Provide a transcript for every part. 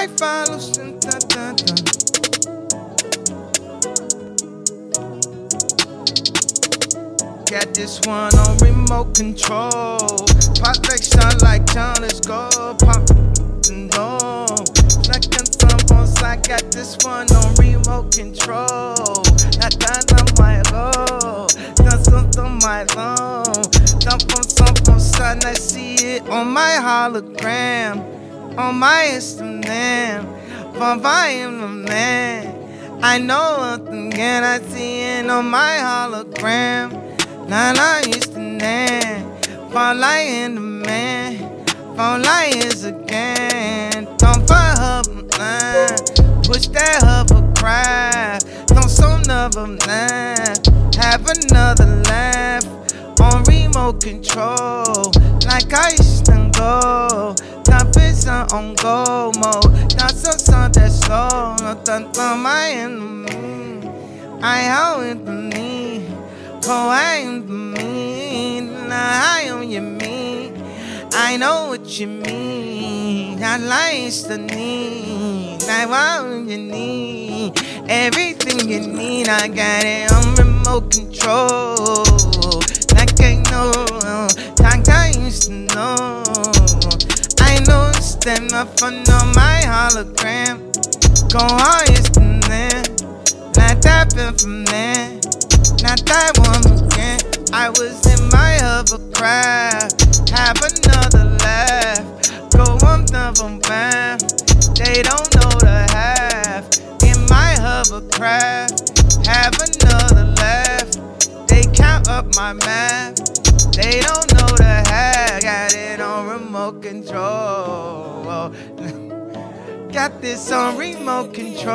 might follow. Got this one on remote control. Pop like shine like John, let's go. Pop no. Second thumb on side, got this one on remote control. I got oh. on my low. Done something on oh. my low. Dump on something on side, I see it on my hologram. On my Instagram. From I am the man. I know what again I see it on my hologram. Now I used to name. Fall I the man. Fall I again. Don't for her line. Push that hovercraft. Don't so another laugh. Have another laugh. Control. Like I used to go. Top is on go mode. Not so sun that's slow. Not done my enemy. I how it me. Oh, I am me. I am you me. I know what you mean. I like the need. I want you need. Everything you need, I got it on remote control. Know, like I used to know. I know them up on my hologram. Go highest from there. Not that been from there. Not that one again. I was in my hovercraft. Have another laugh. Go on another math. They don't know the half. In my hovercraft. Have another laugh. They count up my math. They don't know the half. Got it on remote control. Got this on remote control.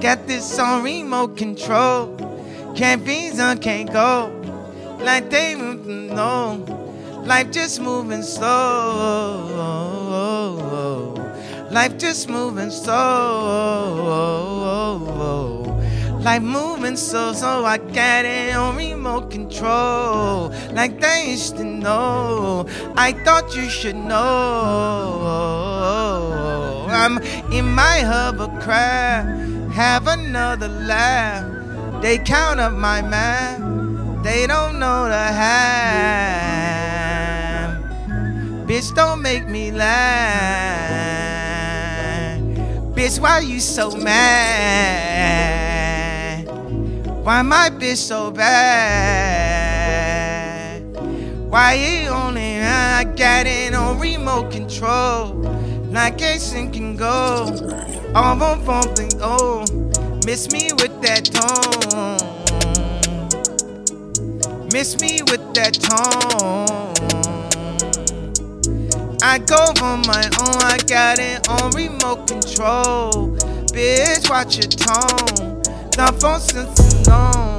Got this on remote control. Can't visa, can't go. Like they know. Life just moving slow. Life just moving slow. Life moving so so I got it on remote control. Like they used to know. I thought you should know. I'm in my hovercraft. Have another laugh. They count up my math. They don't know the half. Bitch, don't make me laugh. Bitch, why you so mad? Why my bitch so bad? Why you only I got it on remote control? Like Jason can go. Oh, All on something oh. Miss me with that tone. Miss me with that tone. I go on my own, I got it on remote control. Bitch, watch your tone. You know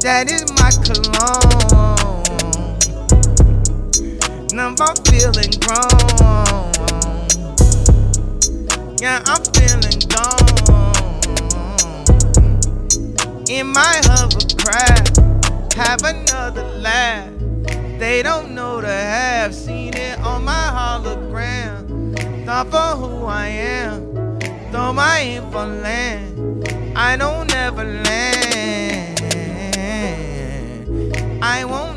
that is my cologne. Now I'm feeling grown. Yeah, I'm feeling gone. In my hovercraft, have another laugh. They don't know the half. Seen it on my hologram. Thought for who I am. Though I ain't for land. I don't ever land. I won't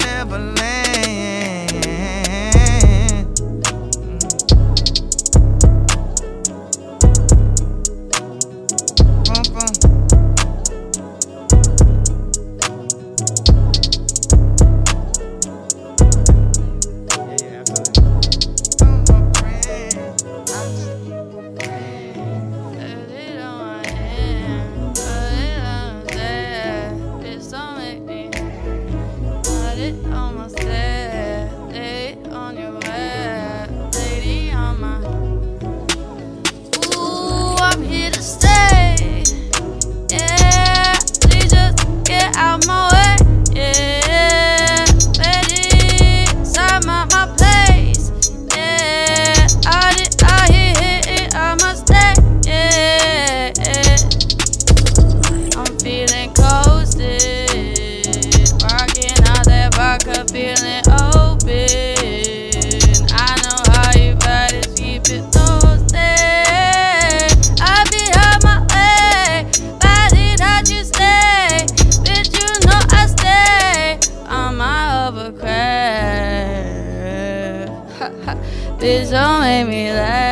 Bitch, don't make me laugh.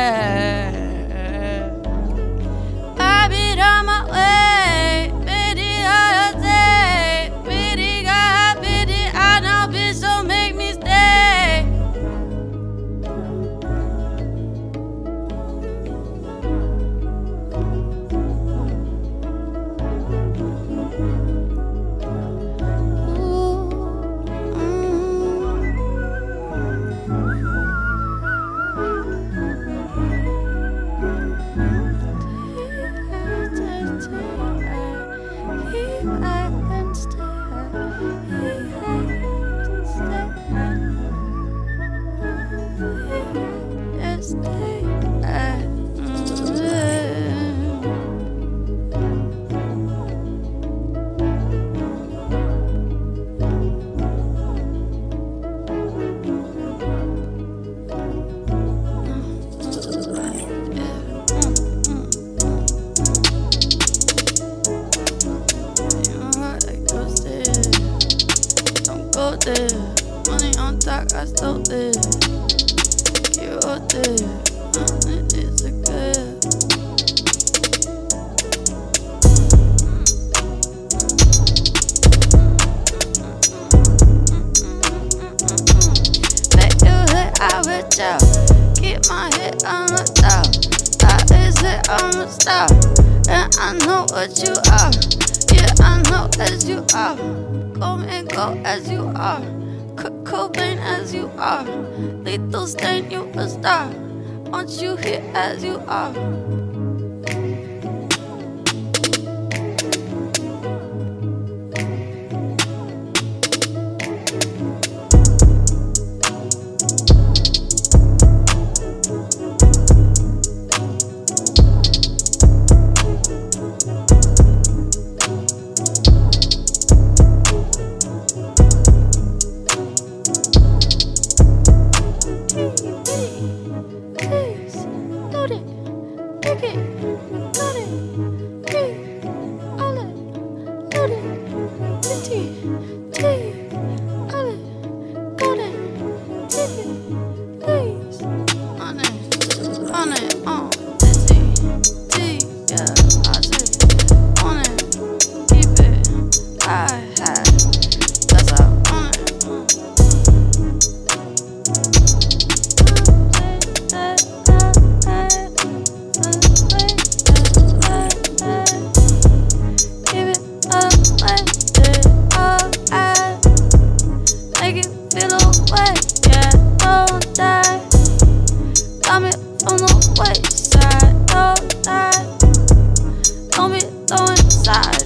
There. Money on top, I stole there. You out there. It is a good. I bet you. Keep my head on the top. That is it on the stop. I know what you are. Yeah, I know as you are. Come and go as you are. Kurt Cobain as you are. Lethal stain, you a star. Want you here as you are. Side,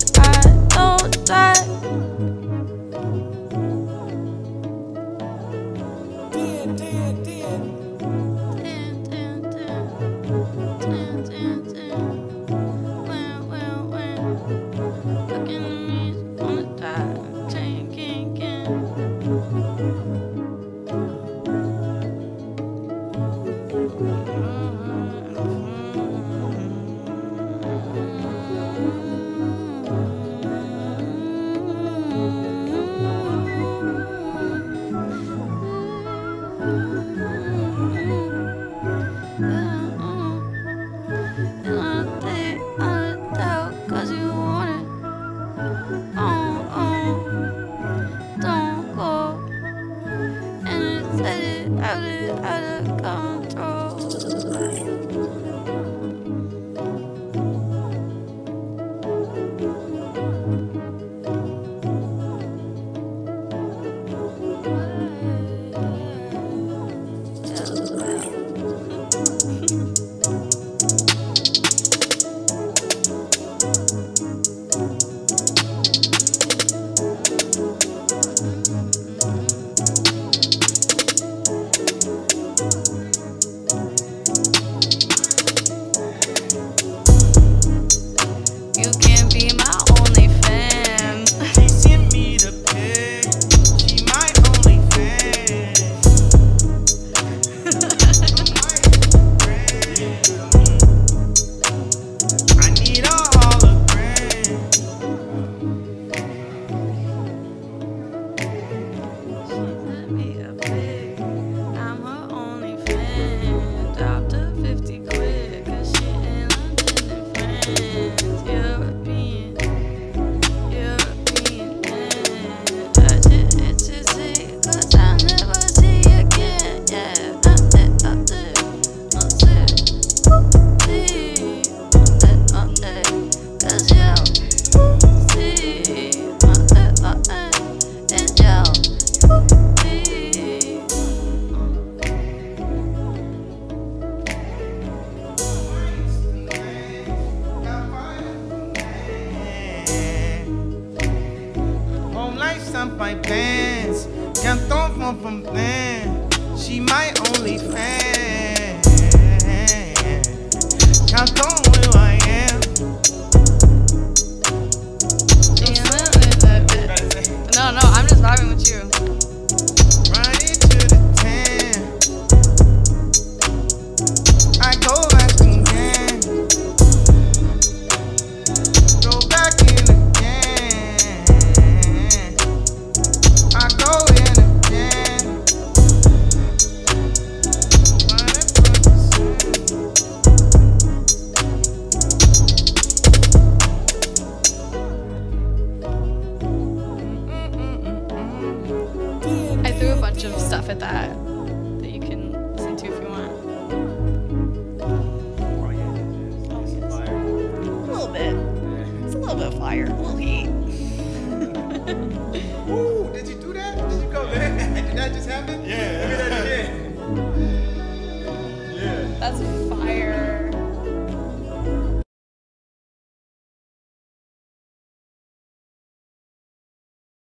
liar. Ooh, did you do that? Did you go there? did that just happen? Yeah.